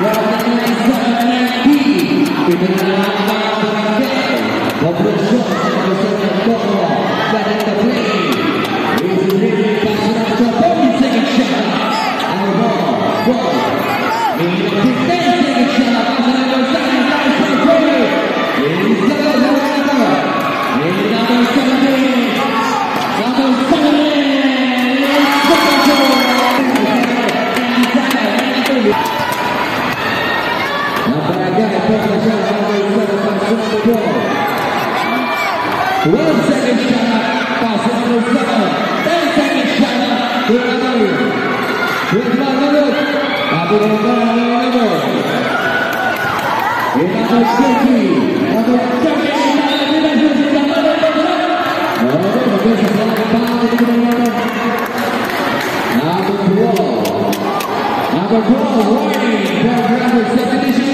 Walaupun kita tidak bisa menang Number 12, Wayne, for number 72.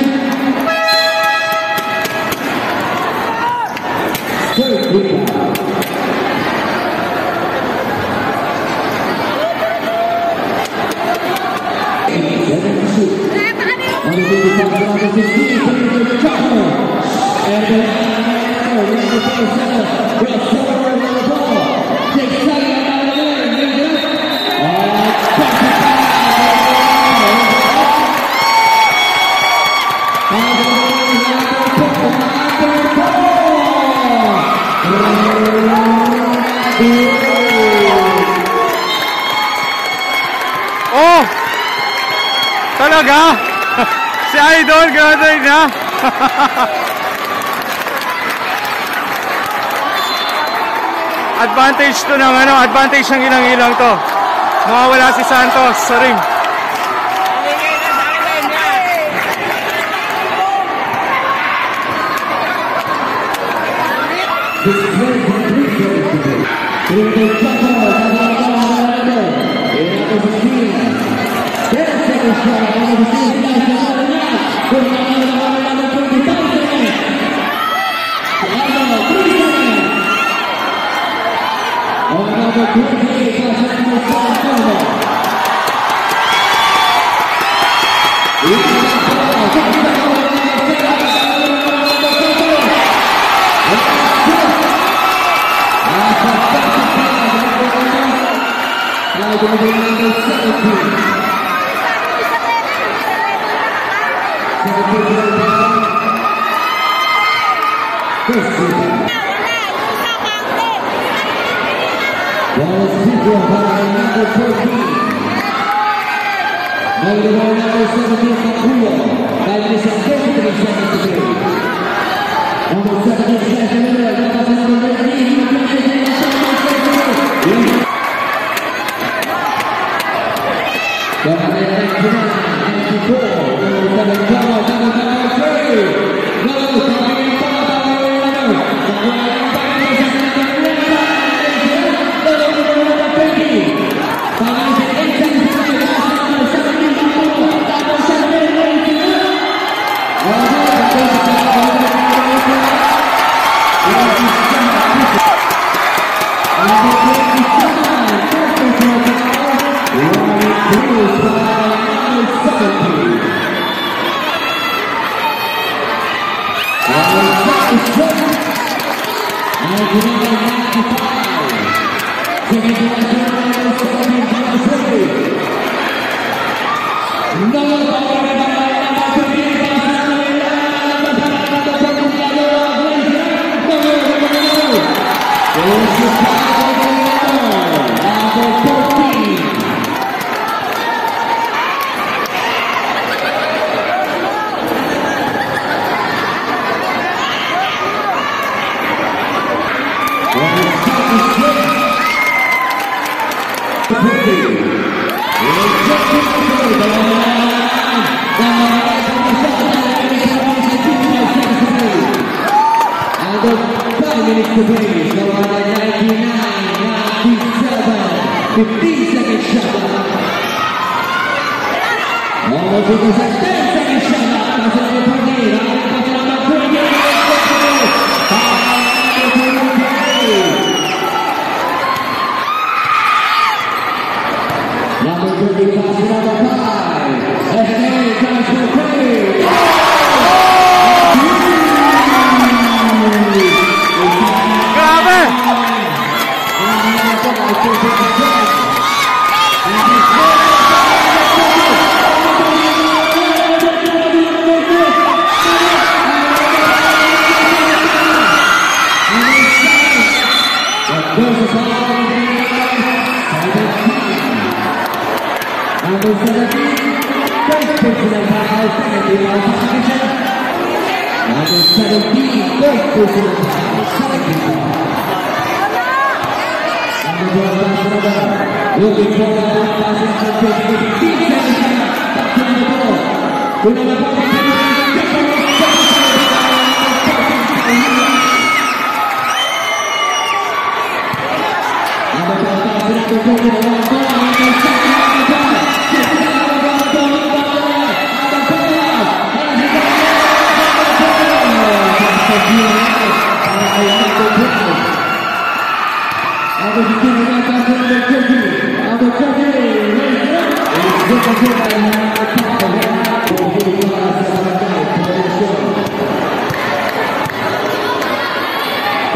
advantage to ng ano, advantage ng ilang-ilang to. Mawawala si Santos sa rim. Ten seconds Number 74, Another count, another three, another Muito bom. Thanks for tuning out and the participation. Number 17, thanks for tuning out. Looking for the 1,000 We're going to Number 12,000 to the 1,000.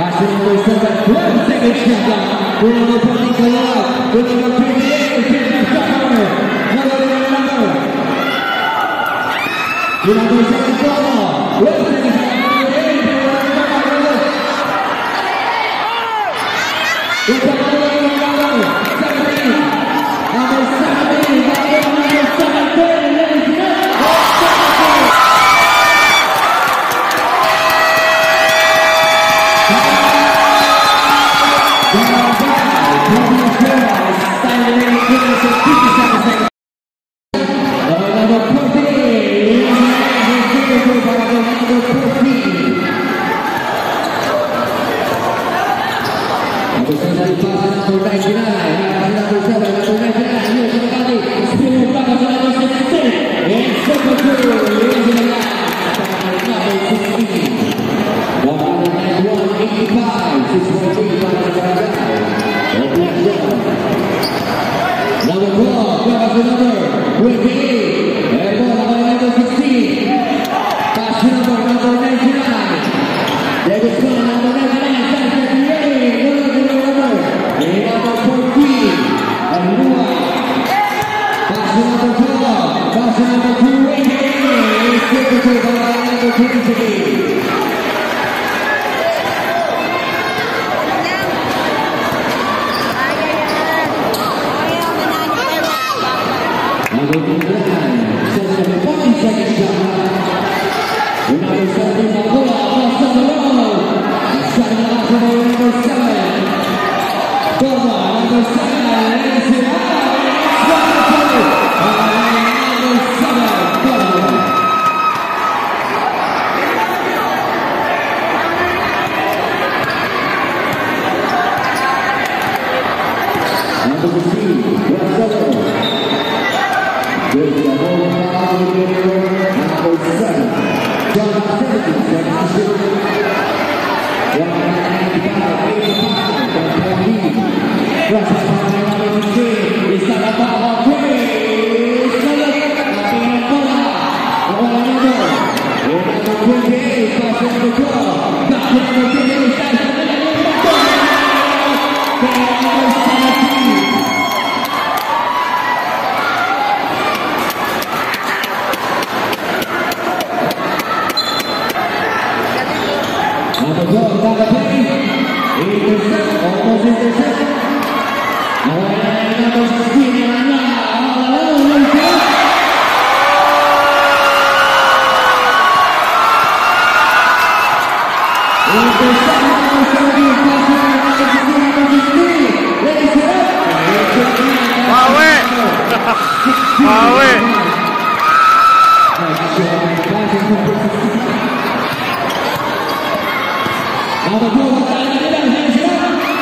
Başımızda ise 4 sekiz kızlar. Bunu da panik olarak, bunu da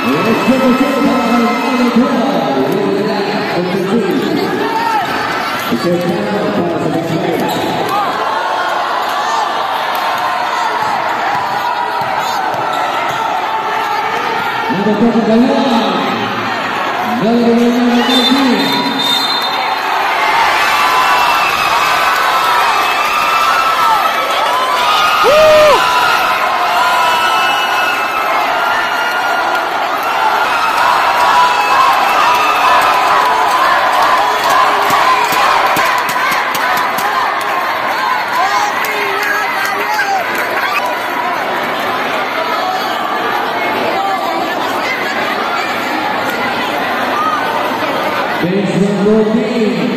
Number 7, Galera. Galera, Galera, Galera. James be.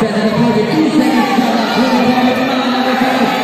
Set the target two seconds, shot up,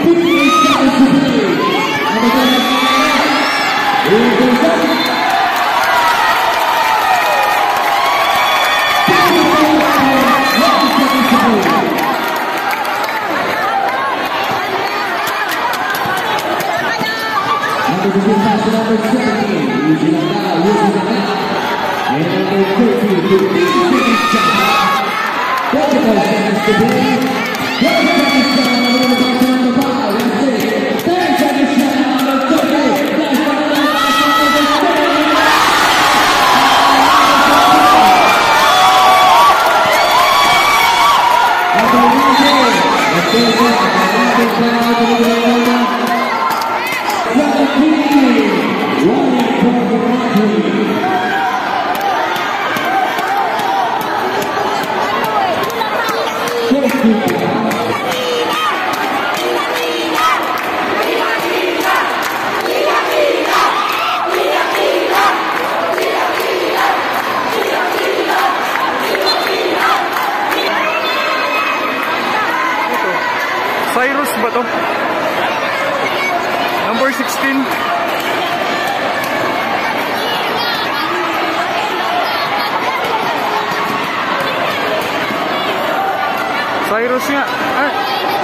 virusnya eh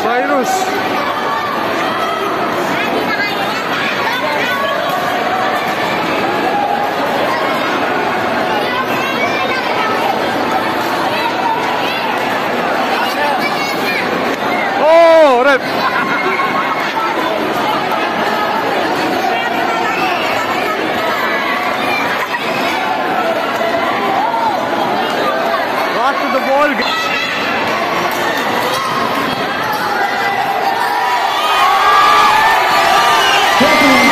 virus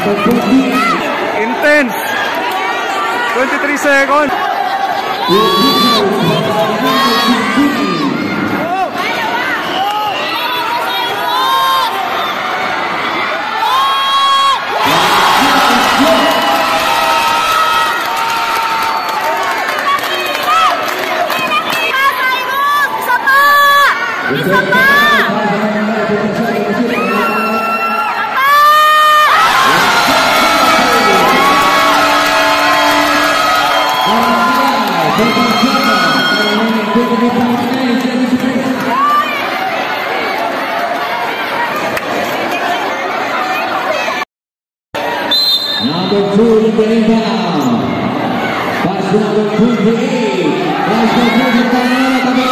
Intense. 23 seconds. Nepal. Pasukan Bumi, pasukan Bumi Tanah,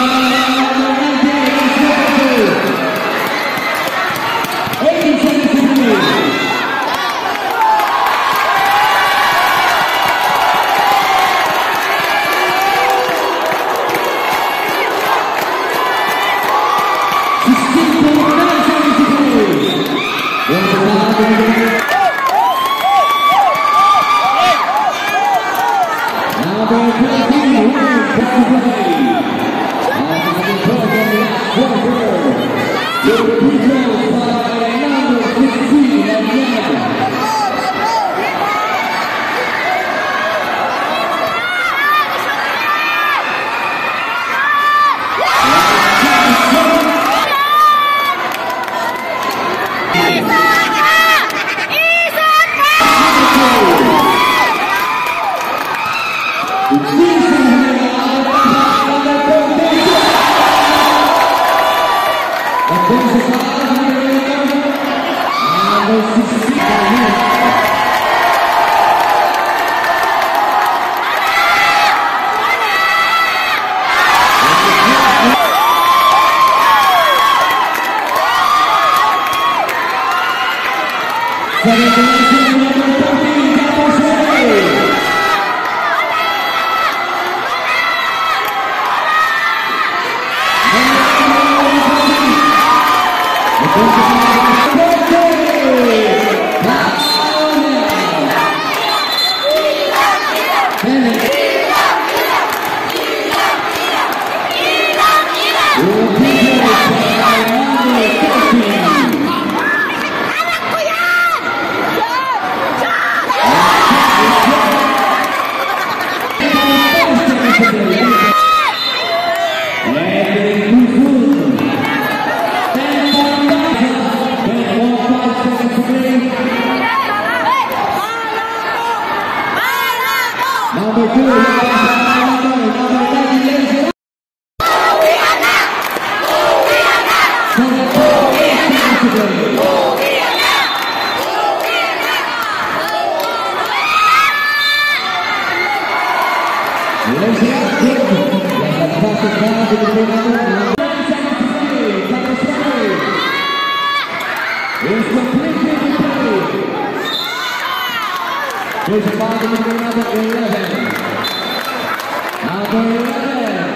bottom of the number 11. Number 11.